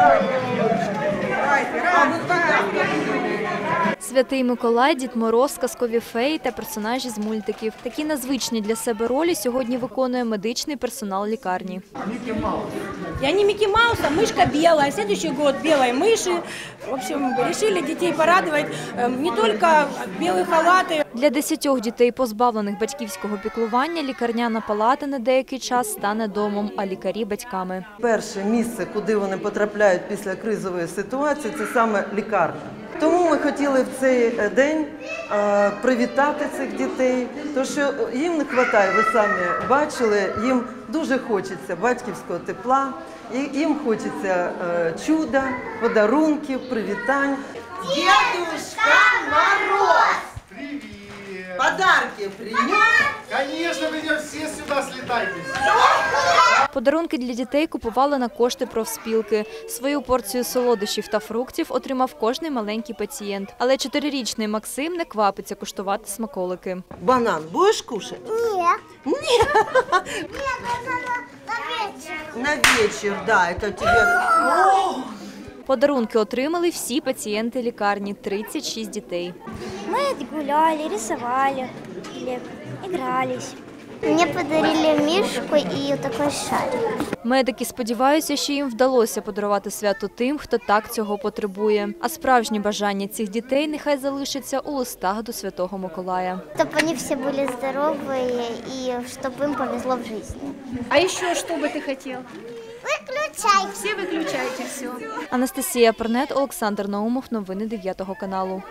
Thank you. Святий Миколай, Дід Мороз, казкові феї та персонажі з мультиків. Такі незвичні для себе ролі сьогодні виконує медичний персонал лікарні. Я не Микки Маус, а мышка белая. Следующий год белой мыши. В общем, решили детей порадовать. Э, Не только белые халаты, Для десятьох дітей, позбавлених батьківського піклування, лікарняна палата на деякий час стане домом, а лікарі батьками. Перше місце, куди вони потрапляють після кризової ситуації, це саме лікарня. Тому ми хотіли в цей е, день е, привітати цих дітей, тому що їм не вистачає, ви самі бачили, їм дуже хочеться батьківського тепла, їм хочеться е, чуда, подарунків, привітань. Дедушка Мороз! Привет! Подарки принес! Конечно, придем все сюда, слетайтесь. Подарунки для дітей купували на кошти профспілки. Свою порцію солодощів та фруктів отримав кожний маленький пацієнт. Але чотирирічний Максим не квапиться куштувати смаколики. Банан будешь кушать? Нет. Нет. Нет, это на, на вечер. На вечер, да, это тебе... Подарунки отримали всі пацієнти лікарні 36 дітей. Мы гуляли, рисовали, или игрались. Мне подарили мишку и такой шарик. Медики сподіваються, що їм вдалося подарувати свято тим, хто так цього потребує. А справжні бажання цих дітей нехай залишаться у листах до Святого Миколая. Чтобы они все были здоровые и чтобы им повезло в жизни. А еще что бы ты хотел? Выключай. Все выключайте все. Анастасія Пернет, Олександр Наумов. Новини 9 каналу.